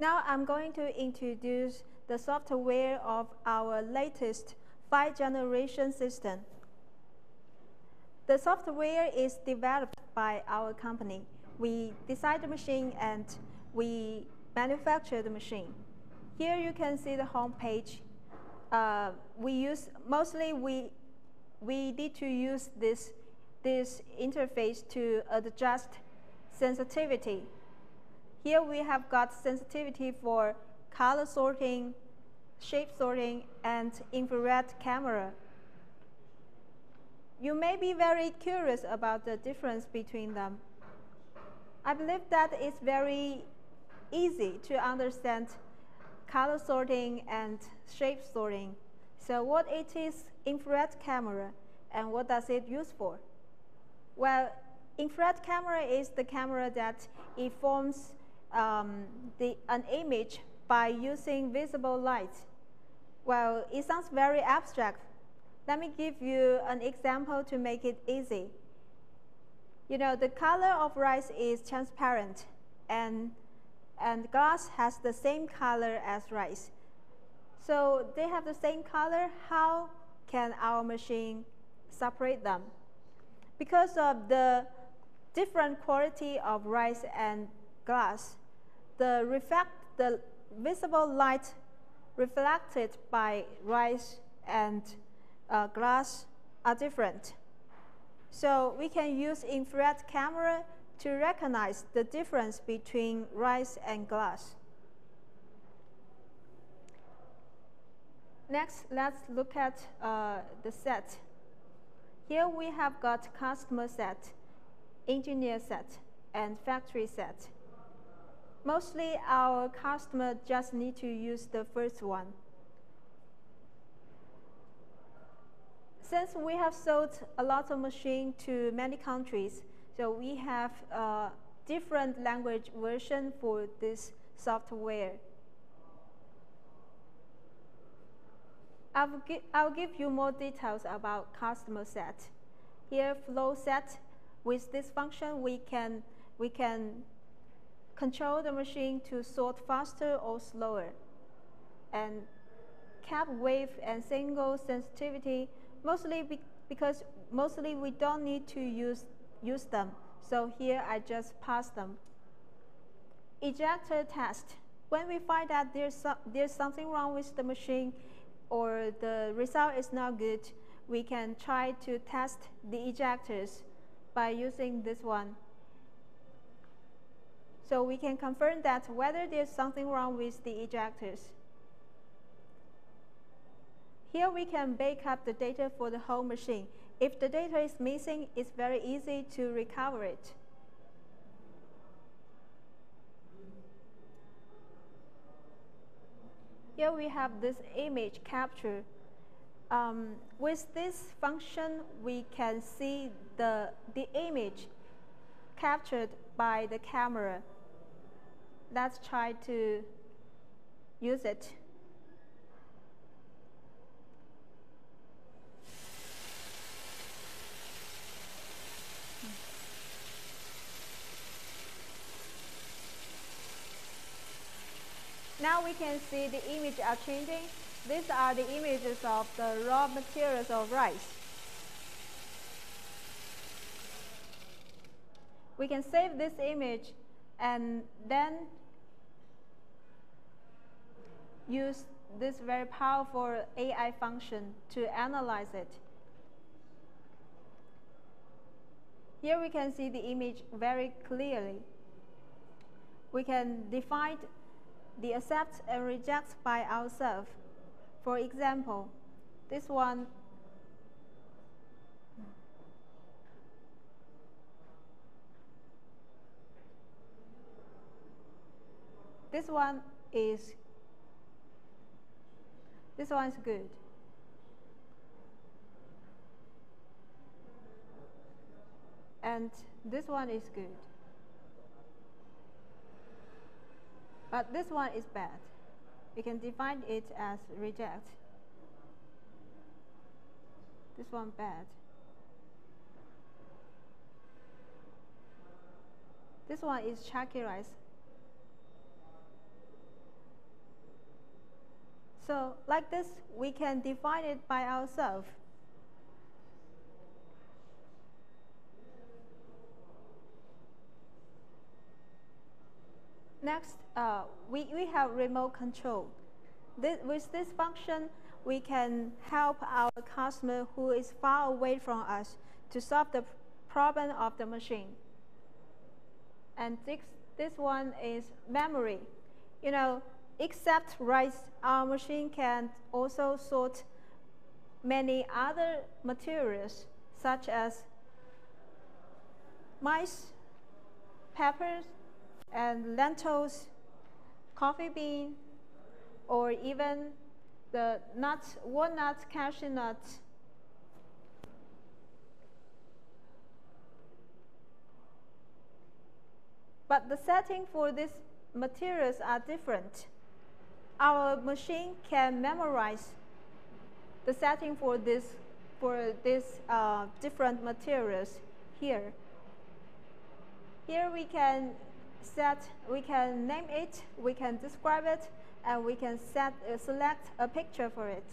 Now I'm going to introduce the software of our latest 5 generation system. The software is developed by our company. We design the machine and we manufacture the machine. Here you can see the home page. Uh, we use, mostly we, we need to use this, this interface to adjust sensitivity here we have got sensitivity for color sorting, shape sorting, and infrared camera. You may be very curious about the difference between them. I believe that it's very easy to understand color sorting and shape sorting. So what it is infrared camera and what does it use for? Well, infrared camera is the camera that it forms um, the, an image by using visible light. Well, it sounds very abstract. Let me give you an example to make it easy. You know, the color of rice is transparent and, and glass has the same color as rice. So they have the same color, how can our machine separate them? Because of the different quality of rice and glass, the, reflect, the visible light reflected by rice and uh, glass are different. So we can use infrared camera to recognize the difference between rice and glass. Next, let's look at uh, the set. Here we have got customer set, engineer set, and factory set. Mostly our customer just need to use the first one. Since we have sold a lot of machine to many countries, so we have a different language version for this software. I'll, gi I'll give you more details about customer set. Here, flow set, with this function, we can, we can control the machine to sort faster or slower. And cap wave and single sensitivity, mostly be because mostly we don't need to use, use them. So here I just pass them. Ejector test. When we find that there's, so, there's something wrong with the machine or the result is not good, we can try to test the ejectors by using this one. So we can confirm that whether there's something wrong with the ejectors. Here we can back up the data for the whole machine. If the data is missing, it's very easy to recover it. Here we have this image capture. Um, with this function, we can see the, the image captured by the camera let's try to use it. Now we can see the images are changing. These are the images of the raw materials of rice. We can save this image and then use this very powerful AI function to analyze it. Here we can see the image very clearly. We can define the accept and reject by ourselves. For example, this one this one is this one is good. And this one is good. But this one is bad. We can define it as reject. This one bad. This one is chalky So like this, we can define it by ourselves. Next, uh, we, we have remote control. This, with this function, we can help our customer who is far away from us to solve the problem of the machine. And this, this one is memory. You know, except rice, our machine can also sort many other materials such as maize, peppers, and lentils, coffee bean, or even the nuts, walnuts, cashew nuts. But the setting for these materials are different. Our machine can memorize the setting for this for these uh, different materials here. Here we can set, we can name it, we can describe it, and we can set, uh, select a picture for it.